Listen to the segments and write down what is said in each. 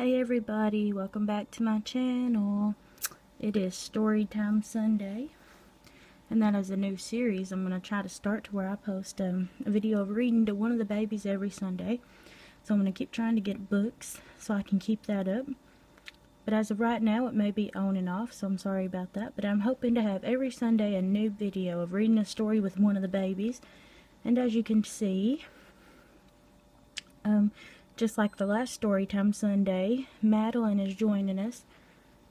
Hey everybody, welcome back to my channel. It is Storytime Sunday, and that is a new series I'm going to try to start to where I post um, a video of reading to one of the babies every Sunday. So I'm going to keep trying to get books so I can keep that up. But as of right now, it may be on and off, so I'm sorry about that. But I'm hoping to have every Sunday a new video of reading a story with one of the babies. And as you can see, um, just like the last story time Sunday, Madeline is joining us,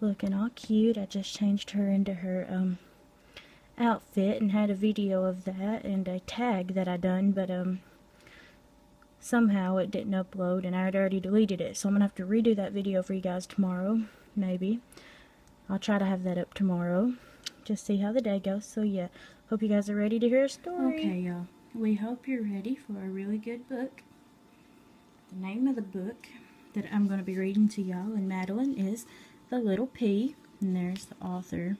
looking all cute. I just changed her into her um, outfit and had a video of that and a tag that I done, but um, somehow it didn't upload and I had already deleted it. So I'm going to have to redo that video for you guys tomorrow, maybe. I'll try to have that up tomorrow. Just see how the day goes. So yeah, hope you guys are ready to hear a story. Okay, y'all. We hope you're ready for a really good book. The name of the book that I'm going to be reading to y'all and Madeline is The Little Pea. And there's the author.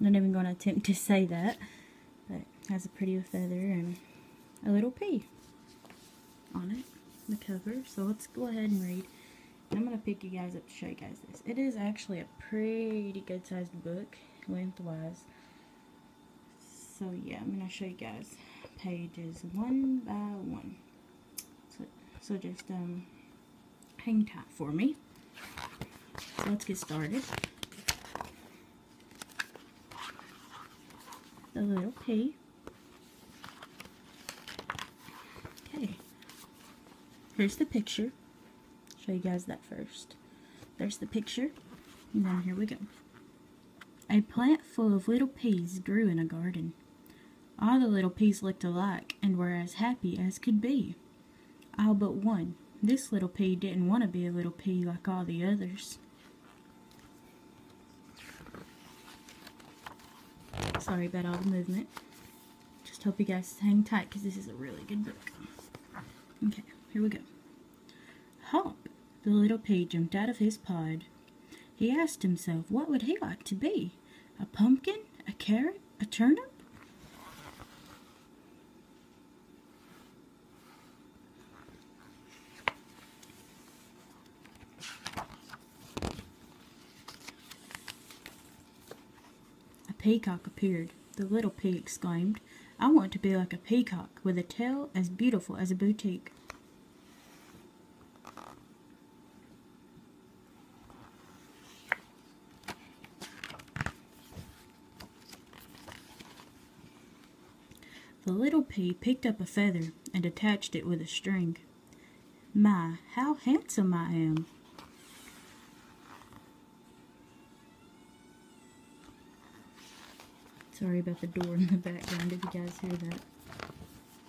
I'm not even going to attempt to say that. But has a pretty feather and a little pea on it, the cover. So let's go ahead and read. I'm going to pick you guys up to show you guys this. It is actually a pretty good sized book, lengthwise. So yeah, I'm going to show you guys pages one by one. So just um, hang tight for me. Let's get started. The little pea. Okay. Here's the picture. Show you guys that first. There's the picture. And then here we go. A plant full of little peas grew in a garden. All the little peas looked alike and were as happy as could be all but one. This little pea didn't want to be a little pea like all the others. Sorry about all the movement. Just hope you guys hang tight because this is a really good book. Okay, here we go. Hop! The little pea jumped out of his pod. He asked himself what would he like to be? A pumpkin? A carrot? A turnip? Peacock appeared. The little pea exclaimed, I want to be like a peacock, with a tail as beautiful as a boutique. The little pea picked up a feather and attached it with a string. My, how handsome I am, Sorry about the door in the background if you guys hear that.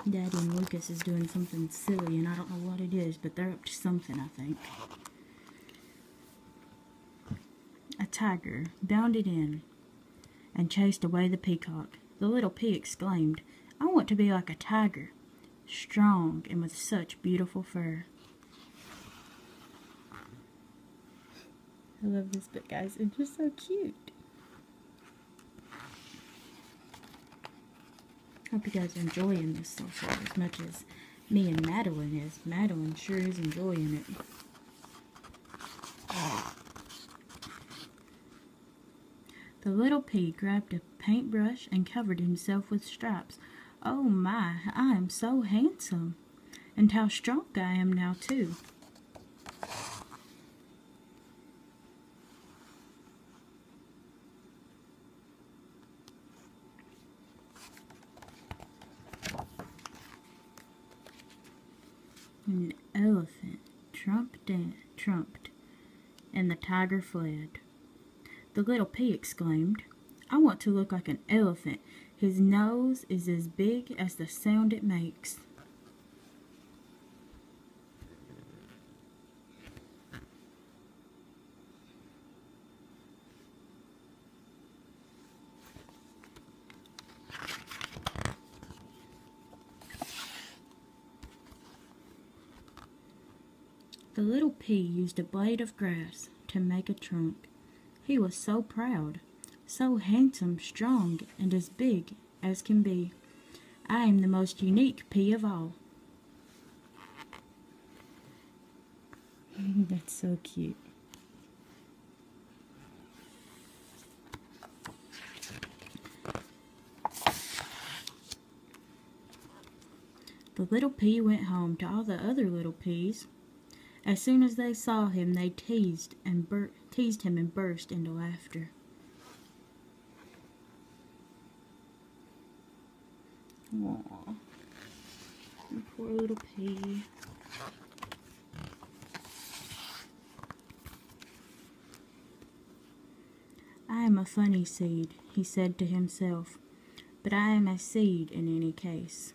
Daddy and Lucas is doing something silly and I don't know what it is, but they're up to something, I think. A tiger bounded in and chased away the peacock. The little pea exclaimed, I want to be like a tiger, strong and with such beautiful fur. I love this book, guys. It's just so cute. Hope you guys are enjoying this so far as much as me and Madeline is. Madeline sure is enjoying it. The little pig grabbed a paintbrush and covered himself with stripes. Oh my, I am so handsome. And how strong I am now, too. An elephant trumped and trumped, and the tiger fled. The little pea exclaimed, I want to look like an elephant. His nose is as big as the sound it makes. The little pea used a blade of grass to make a trunk. He was so proud, so handsome, strong, and as big as can be. I am the most unique pea of all. That's so cute. The little pea went home to all the other little peas. As soon as they saw him, they teased and teased him and burst into laughter. Aww. Poor little pea. I am a funny seed, he said to himself, but I am a seed in any case.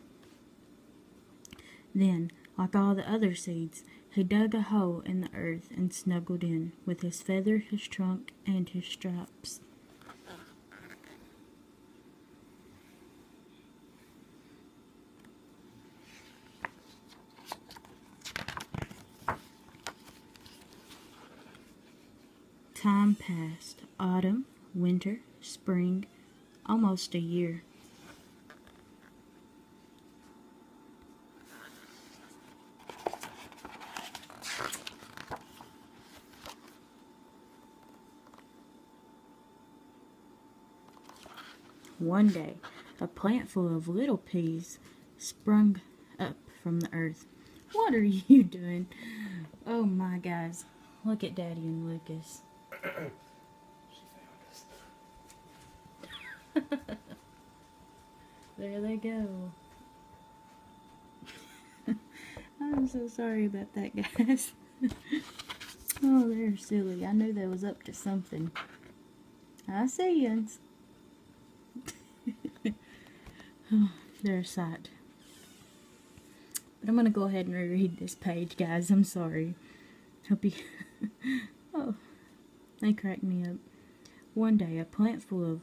Then, like all the other seeds, he dug a hole in the earth and snuggled in, with his feather, his trunk, and his stripes. Time passed. Autumn, winter, spring, almost a year. One day, a plant full of little peas sprung up from the earth. What are you doing? Oh my guys, look at Daddy and Lucas. there they go. I'm so sorry about that, guys. oh, they're silly. I knew they was up to something. I see yous. they're a. But I'm going to go ahead and reread this page, guys. I'm sorry. Hope you... oh, they cracked me up. One day, a plant full of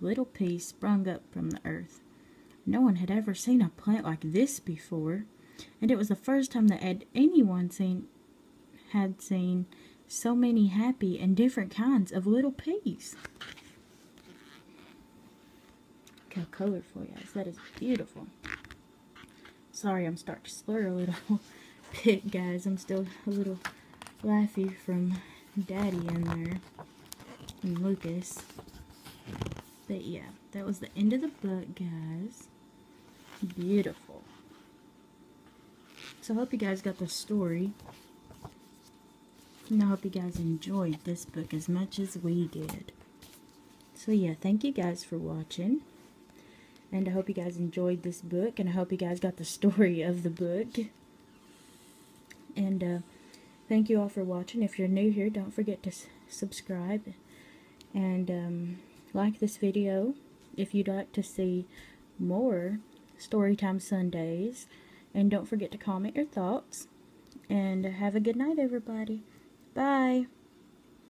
little peas sprung up from the earth. No one had ever seen a plant like this before, and it was the first time that had anyone seen had seen so many happy and different kinds of little peas. Look how colorful, guys. That is beautiful. Sorry, I'm starting to slur a little bit, guys. I'm still a little laughy from Daddy in there and Lucas. But yeah, that was the end of the book, guys. Beautiful. So I hope you guys got the story. And I hope you guys enjoyed this book as much as we did. So yeah, thank you guys for watching. And I hope you guys enjoyed this book. And I hope you guys got the story of the book. And uh, thank you all for watching. If you're new here, don't forget to subscribe. And um, like this video if you'd like to see more Storytime Sundays. And don't forget to comment your thoughts. And have a good night, everybody. Bye.